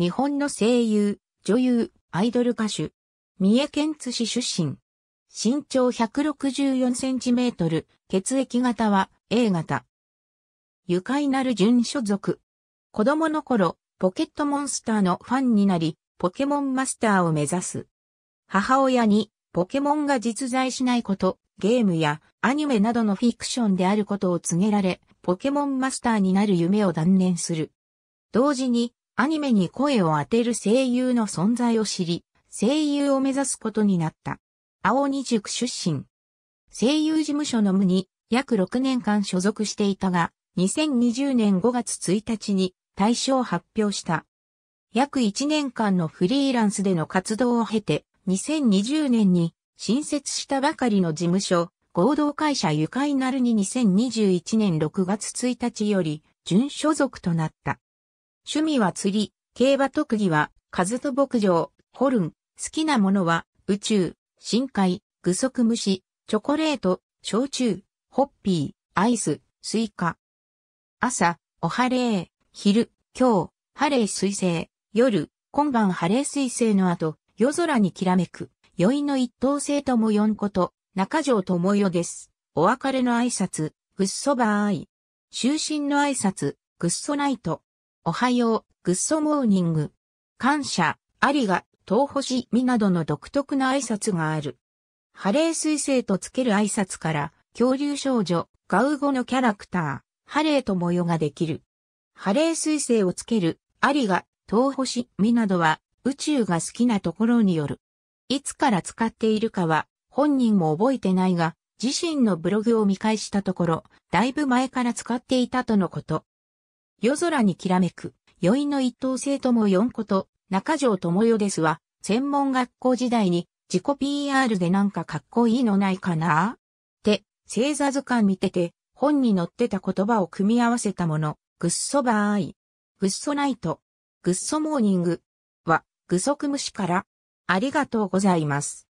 日本の声優、女優、アイドル歌手。三重県津市出身。身長164センチメートル、血液型は A 型。愉快なる準所属。子供の頃、ポケットモンスターのファンになり、ポケモンマスターを目指す。母親に、ポケモンが実在しないこと、ゲームやアニメなどのフィクションであることを告げられ、ポケモンマスターになる夢を断念する。同時に、アニメに声を当てる声優の存在を知り、声優を目指すことになった。青二塾出身。声優事務所の無に約6年間所属していたが、2020年5月1日に対象を発表した。約1年間のフリーランスでの活動を経て、2020年に新設したばかりの事務所、合同会社愉快なるに2021年6月1日より準所属となった。趣味は釣り、競馬特技は、数と牧場、ホルン、好きなものは、宇宙、深海、具足虫、チョコレート、焼酎、ホッピー、アイス、スイカ。朝、お晴れ昼、今日、晴れ水星、夜、今晩晴れ水星の後、夜空にきらめく、宵の一等星ともよんこと、中条智世です。お別れの挨拶、グッソバーイ。就寝の挨拶、グッソナイト。おはよう、グッソモーニング。感謝、ありが、東星みなどの独特な挨拶がある。ハレー彗星とつける挨拶から、恐竜少女、ガウゴのキャラクター、ハレーと模様ができる。ハレー彗星をつける、ありが、東星みなどは、宇宙が好きなところによる。いつから使っているかは、本人も覚えてないが、自身のブログを見返したところ、だいぶ前から使っていたとのこと。夜空にきらめく、宵の一等星ともよんこと、中条智世ですは、専門学校時代に自己 PR でなんかかっこいいのないかな？って、星座図鑑見てて、本に載ってた言葉を組み合わせたもの、グッソバーイ、グッソナイト、グッソモーニング。は、グソクムシから、ありがとうございます。